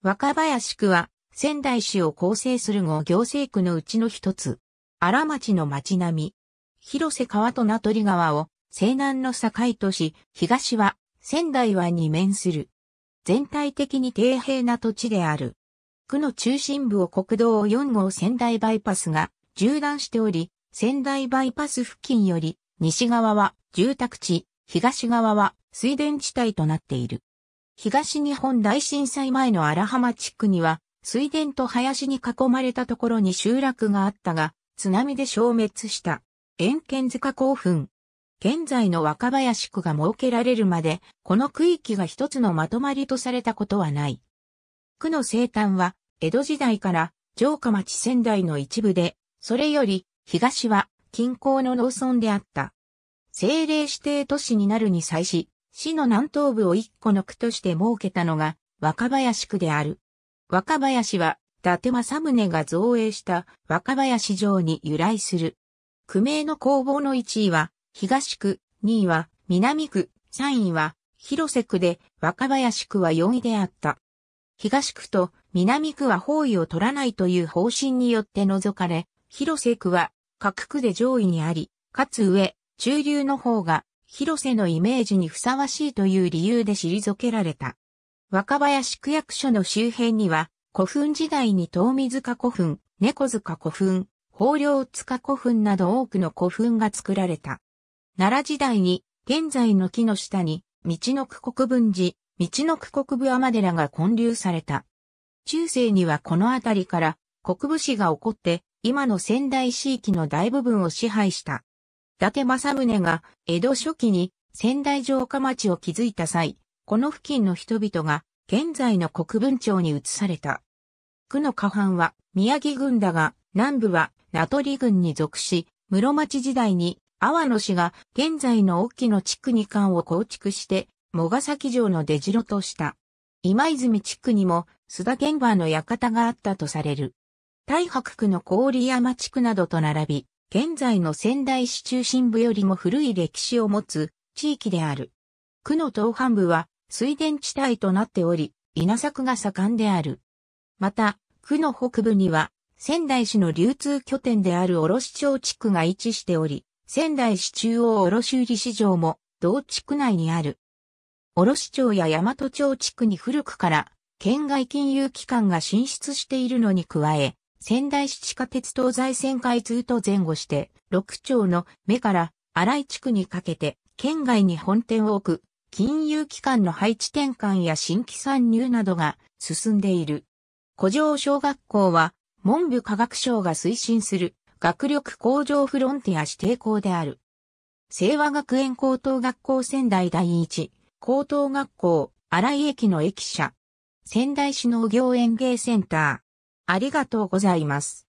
若林区は仙台市を構成する5行政区のうちの一つ。荒町の町並み。広瀬川と名取川を西南の境都市、東は仙台湾に面する。全体的に低平な土地である。区の中心部を国道4号仙台バイパスが縦断しており、仙台バイパス付近より西側は住宅地、東側は水田地帯となっている。東日本大震災前の荒浜地区には、水田と林に囲まれたところに集落があったが、津波で消滅した。遠県塚興奮。現在の若林区が設けられるまで、この区域が一つのまとまりとされたことはない。区の生誕は、江戸時代から城下町仙台の一部で、それより東は近郊の農村であった。政令指定都市になるに際し、市の南東部を一個の区として設けたのが若林区である。若林は、伊達政宗が造営した若林城に由来する。区名の工房の1位は東区、2位は南区、3位は広瀬区で若林区は4位であった。東区と南区は包囲を取らないという方針によって除かれ、広瀬区は各区で上位にあり、かつ上、中流の方が広瀬のイメージにふさわしいという理由で退けられた。若林区役所の周辺には、古墳時代に遠水塚古墳、猫塚古墳、法領塚古墳など多くの古墳が作られた。奈良時代に、現在の木の下に、道の区国分寺、道の区国部天寺が建立された。中世にはこの辺りから国武士が起こって、今の仙台市域の大部分を支配した。伊達政宗が江戸初期に仙台城下町を築いた際、この付近の人々が現在の国分町に移された。区の下半は宮城郡だが、南部は名取郡に属し、室町時代に阿波野氏が現在の沖の地区に間を構築して、茂ヶ崎城の出城とした。今泉地区にも須田現場の館があったとされる。大白区の郡山地区などと並び、現在の仙台市中心部よりも古い歴史を持つ地域である。区の東半部は水田地帯となっており、稲作が盛んである。また、区の北部には仙台市の流通拠点である卸町地区が位置しており、仙台市中央卸売市場も同地区内にある。卸町や大和町地区に古くから県外金融機関が進出しているのに加え、仙台市地下鉄東西線開通と前後して、六町の目から荒井地区にかけて、県外に本店を置く、金融機関の配置転換や新規参入などが進んでいる。古城小学校は、文部科学省が推進する学力向上フロンティア指定校である。清和学園高等学校仙台第一高等学校荒井駅の駅舎。仙台市農業園芸センター。ありがとうございます。